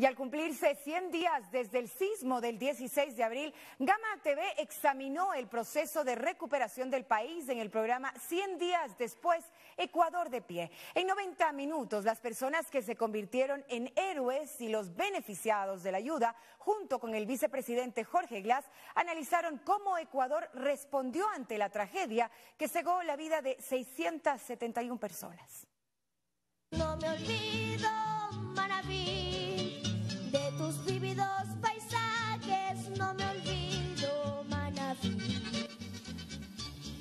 Y al cumplirse 100 días desde el sismo del 16 de abril, Gama TV examinó el proceso de recuperación del país en el programa 100 días después, Ecuador de pie. En 90 minutos, las personas que se convirtieron en héroes y los beneficiados de la ayuda, junto con el vicepresidente Jorge Glass, analizaron cómo Ecuador respondió ante la tragedia que cegó la vida de 671 personas. No me olvido,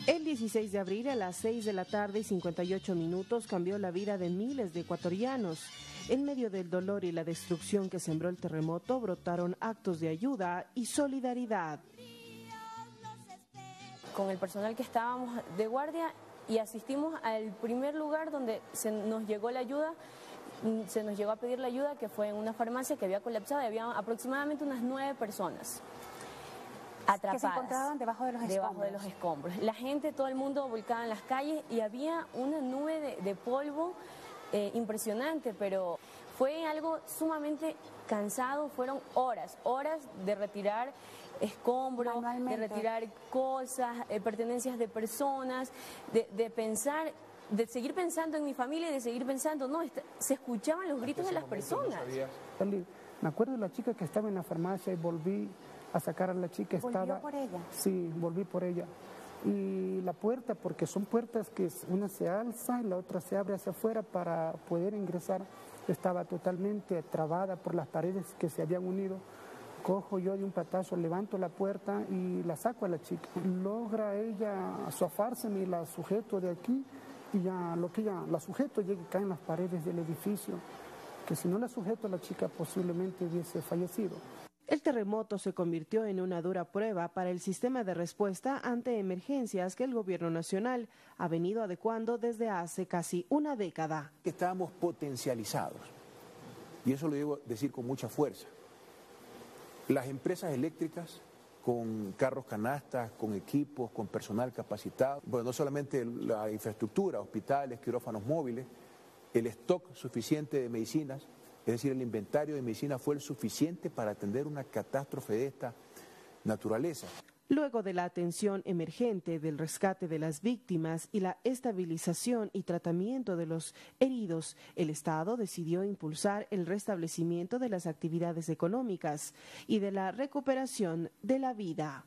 El 16 de abril a las 6 de la tarde y 58 minutos cambió la vida de miles de ecuatorianos. En medio del dolor y la destrucción que sembró el terremoto, brotaron actos de ayuda y solidaridad. Con el personal que estábamos de guardia y asistimos al primer lugar donde se nos llegó la ayuda, se nos llegó a pedir la ayuda, que fue en una farmacia que había colapsado y había aproximadamente unas nueve personas atrapadas. Que se encontraban debajo de los escombros. Debajo de los escombros. La gente, todo el mundo volcaba en las calles y había una nube de, polvo eh, impresionante, pero fue algo sumamente cansado, fueron horas, horas de retirar escombros, de retirar cosas, eh, pertenencias de personas, de, pensar de seguir pensando en mi familia y de seguir pensando, no, se escuchaban los gritos de las personas. Me acuerdo de la chica que estaba en la farmacia y volví a sacar a la chica. estaba, por ella? Sí, volví por ella. Y la puerta, porque son puertas que una se alza y la otra se abre hacia afuera para poder ingresar, estaba totalmente trabada por las paredes que se habían unido. Cojo yo de un patazo, levanto la puerta y la saco a la chica. Logra ella zafarse y la sujeto de aquí y ya lo que ya la sujeto llega y cae en las paredes del edificio. Que si no la sujeto la chica posiblemente hubiese fallecido. El terremoto se convirtió en una dura prueba para el sistema de respuesta ante emergencias que el gobierno nacional ha venido adecuando desde hace casi una década. Estábamos potencializados, y eso lo debo decir con mucha fuerza. Las empresas eléctricas con carros canastas, con equipos, con personal capacitado, bueno, no solamente la infraestructura, hospitales, quirófanos móviles, el stock suficiente de medicinas, es decir, el inventario de medicina fue el suficiente para atender una catástrofe de esta naturaleza. Luego de la atención emergente del rescate de las víctimas y la estabilización y tratamiento de los heridos, el Estado decidió impulsar el restablecimiento de las actividades económicas y de la recuperación de la vida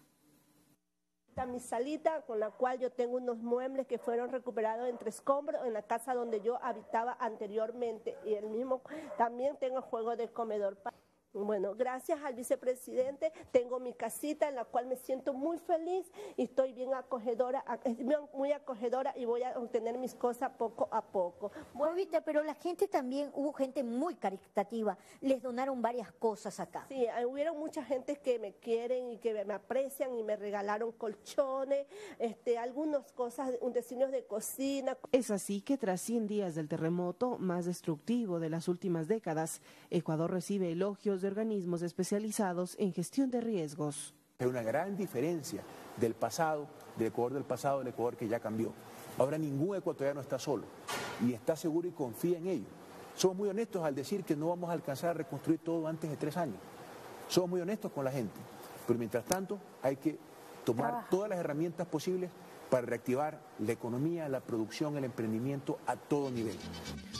mi salita con la cual yo tengo unos muebles que fueron recuperados entre escombros en la casa donde yo habitaba anteriormente y el mismo también tengo juego de comedor. Bueno, gracias al vicepresidente tengo mi casita en la cual me siento muy feliz y estoy bien acogedora, muy acogedora y voy a obtener mis cosas poco a poco. Bueno, pero la gente también, hubo gente muy caritativa, les donaron varias cosas acá. Sí, eh, hubieron mucha gente que me quieren y que me aprecian y me regalaron colchones, este, algunas cosas, utensilios de cocina. Es así que tras 100 días del terremoto más destructivo de las últimas décadas, Ecuador recibe elogios de organismos especializados en gestión de riesgos. Hay una gran diferencia del pasado, del Ecuador del pasado, del Ecuador que ya cambió. Ahora ningún ecuatoriano está solo y está seguro y confía en ello. Somos muy honestos al decir que no vamos a alcanzar a reconstruir todo antes de tres años. Somos muy honestos con la gente, pero mientras tanto hay que tomar todas las herramientas posibles para reactivar la economía, la producción, el emprendimiento a todo nivel.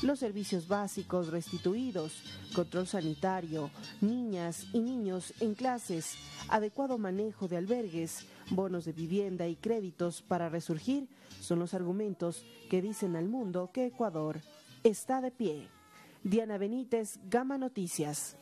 Los servicios básicos restituidos, control sanitario, niñas y niños en clases, adecuado manejo de albergues, bonos de vivienda y créditos para resurgir son los argumentos que dicen al mundo que Ecuador está de pie. Diana Benítez, Gama Noticias.